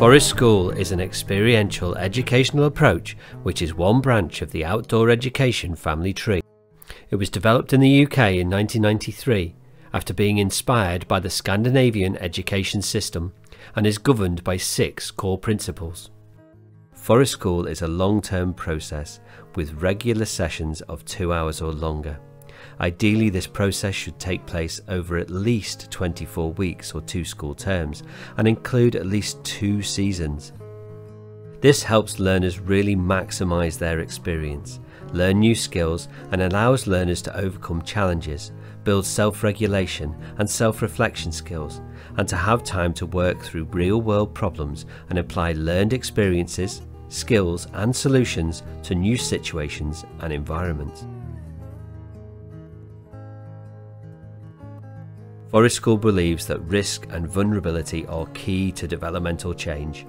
Forest School is an experiential educational approach which is one branch of the outdoor education family tree. It was developed in the UK in 1993 after being inspired by the Scandinavian education system and is governed by six core principles. Forest School is a long-term process with regular sessions of two hours or longer. Ideally, this process should take place over at least 24 weeks or two school terms and include at least two seasons. This helps learners really maximise their experience, learn new skills, and allows learners to overcome challenges, build self regulation and self reflection skills, and to have time to work through real world problems and apply learned experiences, skills, and solutions to new situations and environments. Forest School believes that risk and vulnerability are key to developmental change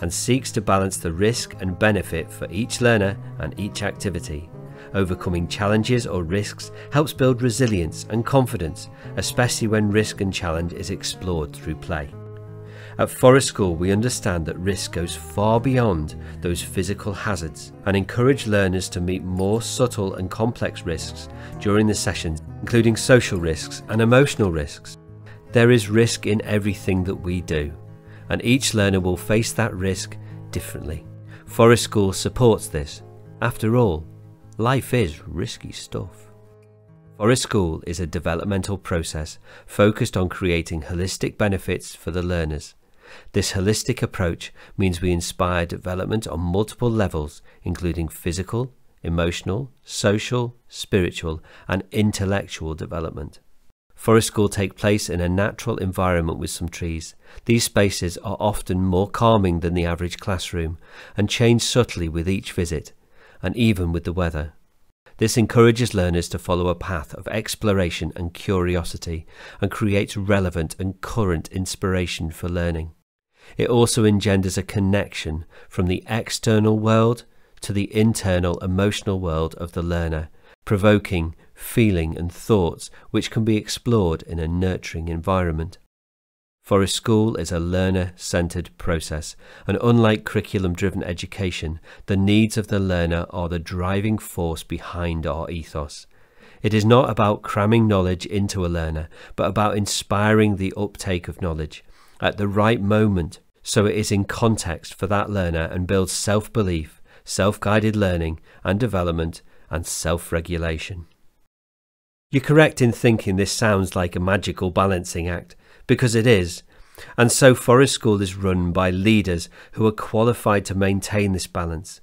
and seeks to balance the risk and benefit for each learner and each activity. Overcoming challenges or risks helps build resilience and confidence, especially when risk and challenge is explored through play. At Forest School, we understand that risk goes far beyond those physical hazards and encourage learners to meet more subtle and complex risks during the sessions, including social risks and emotional risks. There is risk in everything that we do, and each learner will face that risk differently. Forest School supports this. After all, life is risky stuff. Forest School is a developmental process focused on creating holistic benefits for the learners this holistic approach means we inspire development on multiple levels, including physical, emotional, social, spiritual, and intellectual development. Forest School take place in a natural environment with some trees. These spaces are often more calming than the average classroom and change subtly with each visit, and even with the weather. This encourages learners to follow a path of exploration and curiosity and creates relevant and current inspiration for learning. It also engenders a connection from the external world to the internal emotional world of the learner, provoking feeling and thoughts which can be explored in a nurturing environment. Forest School is a learner centered process, and unlike curriculum driven education, the needs of the learner are the driving force behind our ethos. It is not about cramming knowledge into a learner, but about inspiring the uptake of knowledge, at the right moment so it is in context for that learner and builds self belief, self guided learning and development, and self regulation. You're correct in thinking this sounds like a magical balancing act, because it is, and so Forest School is run by leaders who are qualified to maintain this balance.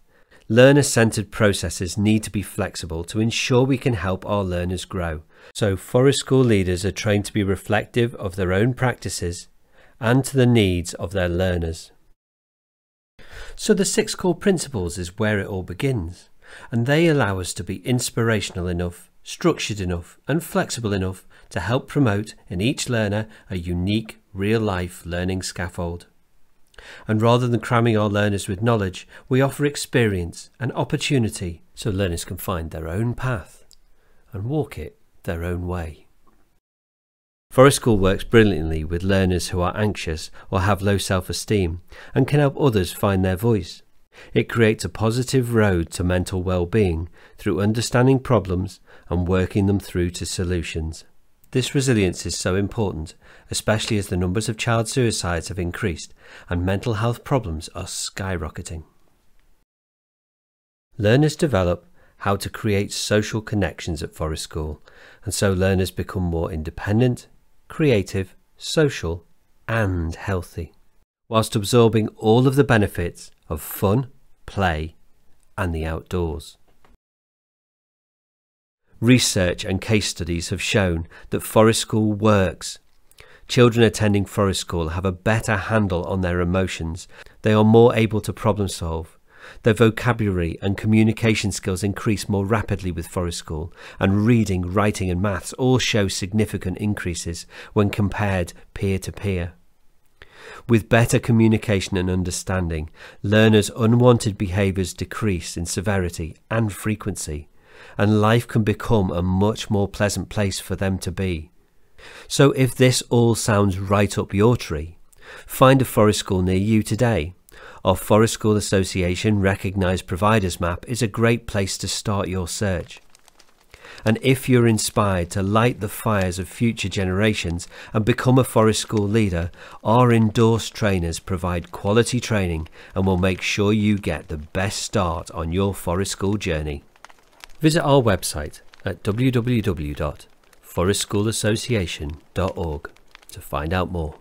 Learner centered processes need to be flexible to ensure we can help our learners grow. So, Forest School leaders are trained to be reflective of their own practices and to the needs of their learners. So the six core principles is where it all begins, and they allow us to be inspirational enough, structured enough, and flexible enough to help promote in each learner a unique real life learning scaffold. And rather than cramming our learners with knowledge, we offer experience and opportunity so learners can find their own path and walk it their own way. Forest School works brilliantly with learners who are anxious or have low self esteem and can help others find their voice. It creates a positive road to mental well being through understanding problems and working them through to solutions. This resilience is so important, especially as the numbers of child suicides have increased and mental health problems are skyrocketing. Learners develop how to create social connections at Forest School, and so learners become more independent, creative, social, and healthy, whilst absorbing all of the benefits of fun, play, and the outdoors. Research and case studies have shown that Forest School works. Children attending Forest School have a better handle on their emotions. They are more able to problem solve their vocabulary and communication skills increase more rapidly with Forest School, and reading, writing, and maths all show significant increases when compared peer to peer. With better communication and understanding, learners' unwanted behaviours decrease in severity and frequency, and life can become a much more pleasant place for them to be. So, if this all sounds right up your tree, Find a forest school near you today. Our Forest School Association recognised providers map is a great place to start your search. And if you're inspired to light the fires of future generations and become a forest school leader, our endorsed trainers provide quality training and will make sure you get the best start on your forest school journey. Visit our website at www.forestschoolassociation.org to find out more.